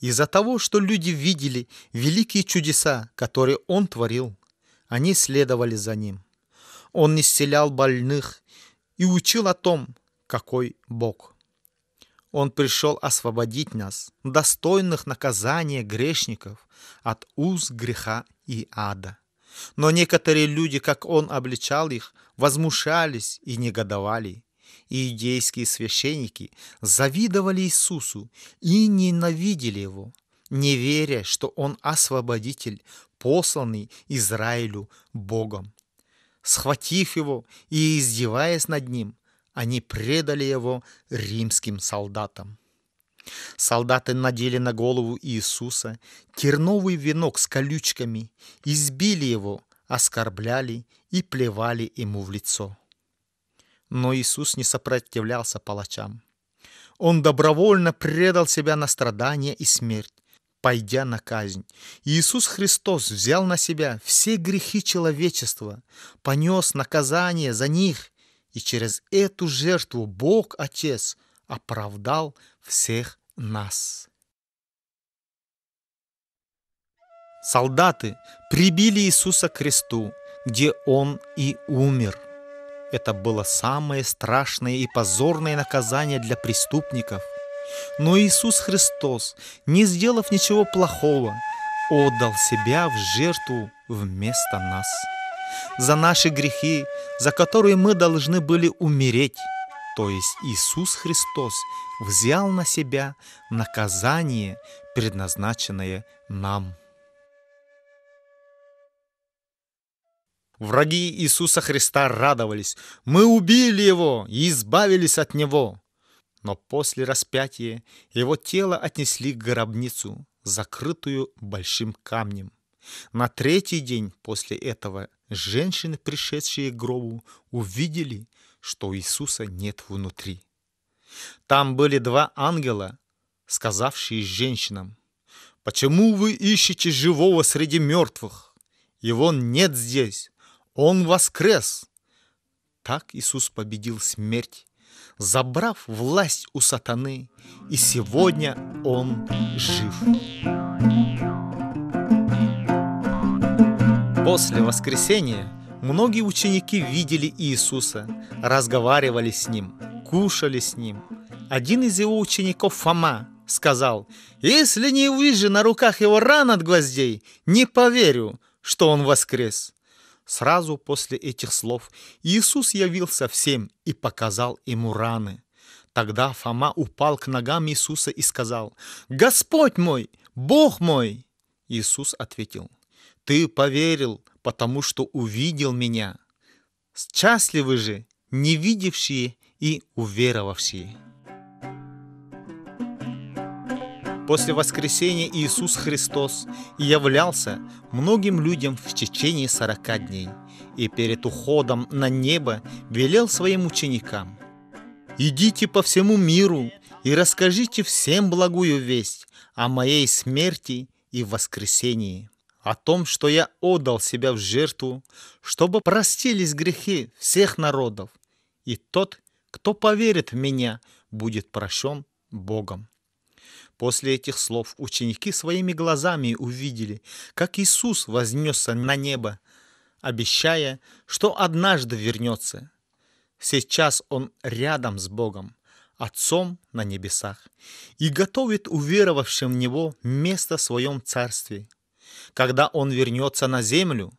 Из-за того, что люди видели великие чудеса, которые Он творил, они следовали за Ним. Он исцелял больных и учил о том, какой Бог. Он пришел освободить нас, достойных наказания грешников, от уз греха и ада. Но некоторые люди, как он обличал их, возмущались и негодовали. Иудейские священники завидовали Иисусу и ненавидели Его, не веря, что Он освободитель, посланный Израилю Богом. Схватив Его и издеваясь над Ним, они предали Его римским солдатам. Солдаты надели на голову Иисуса терновый венок с колючками, избили его, оскорбляли и плевали ему в лицо. Но Иисус не сопротивлялся палачам. Он добровольно предал себя на страдания и смерть, пойдя на казнь. Иисус Христос взял на себя все грехи человечества, понес наказание за них, и через эту жертву Бог Отец оправдал всех нас. Солдаты прибили Иисуса к кресту, где Он и умер. Это было самое страшное и позорное наказание для преступников. Но Иисус Христос, не сделав ничего плохого, отдал себя в жертву вместо нас. За наши грехи, за которые мы должны были умереть, то есть Иисус Христос взял на себя наказание, предназначенное нам. Враги Иисуса Христа радовались. Мы убили Его и избавились от Него. Но после распятия Его тело отнесли к гробницу, закрытую большим камнем. На третий день после этого женщины, пришедшие к гробу, увидели, что Иисуса нет внутри. Там были два ангела, сказавшие женщинам, «Почему вы ищете живого среди мертвых? Его нет здесь, он воскрес. Так Иисус победил смерть, забрав власть у сатаны, и сегодня Он жив. После воскресения многие ученики видели Иисуса, разговаривали с Ним, кушали с Ним. Один из его учеников, Фома, сказал, «Если не увижу на руках его ран от гвоздей, не поверю, что он воскрес». Сразу после этих слов Иисус явился всем и показал ему раны. Тогда Фома упал к ногам Иисуса и сказал, «Господь мой, Бог мой!» Иисус ответил, «Ты поверил, потому что увидел меня. Счастливы же не видевшие и уверовавшие». После воскресения Иисус Христос являлся многим людям в течение сорока дней и перед уходом на небо велел своим ученикам «Идите по всему миру и расскажите всем благую весть о моей смерти и воскресении, о том, что я отдал себя в жертву, чтобы простились грехи всех народов, и тот, кто поверит в меня, будет прощен Богом». После этих слов ученики своими глазами увидели, как Иисус вознесся на небо, обещая, что однажды вернется. Сейчас Он рядом с Богом, Отцом на небесах, и готовит уверовавшим в Него место в Своем Царстве. Когда Он вернется на землю,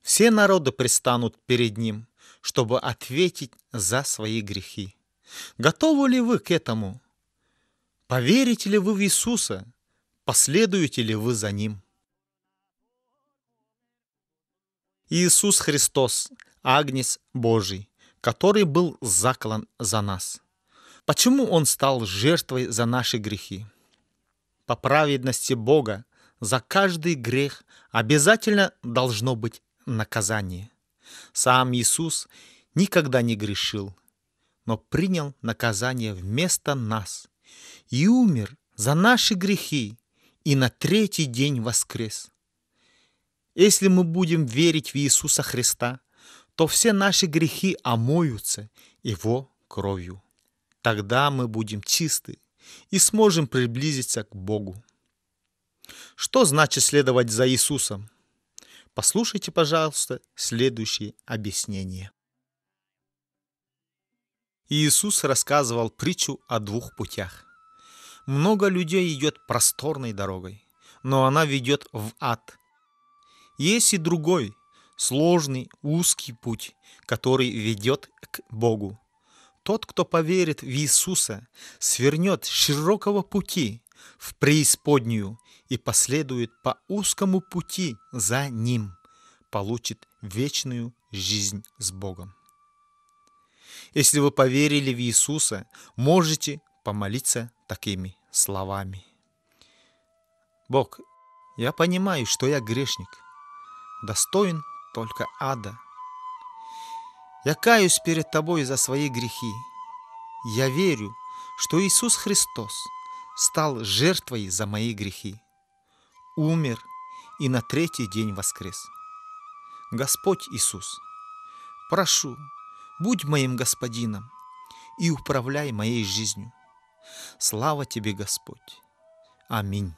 все народы пристанут перед Ним, чтобы ответить за свои грехи. Готовы ли вы к этому? Поверите ли вы в Иисуса? Последуете ли вы за Ним? Иисус Христос, Агнец Божий, который был заклан за нас. Почему Он стал жертвой за наши грехи? По праведности Бога за каждый грех обязательно должно быть наказание. Сам Иисус никогда не грешил, но принял наказание вместо нас – и умер за наши грехи, и на третий день воскрес. Если мы будем верить в Иисуса Христа, то все наши грехи омоются Его кровью. Тогда мы будем чисты и сможем приблизиться к Богу. Что значит следовать за Иисусом? Послушайте, пожалуйста, следующее объяснение. Иисус рассказывал притчу о двух путях. Много людей идет просторной дорогой, но она ведет в ад. Есть и другой, сложный, узкий путь, который ведет к Богу. Тот, кто поверит в Иисуса, свернет с широкого пути в преисподнюю и последует по узкому пути за Ним, получит вечную жизнь с Богом. Если вы поверили в Иисуса, можете помолиться такими словами. Бог, я понимаю, что я грешник, достоин только ада. Я каюсь перед Тобой за свои грехи. Я верю, что Иисус Христос стал жертвой за мои грехи, умер и на третий день воскрес. Господь Иисус, прошу, будь моим господином и управляй моей жизнью. Слава Тебе, Господь. Аминь.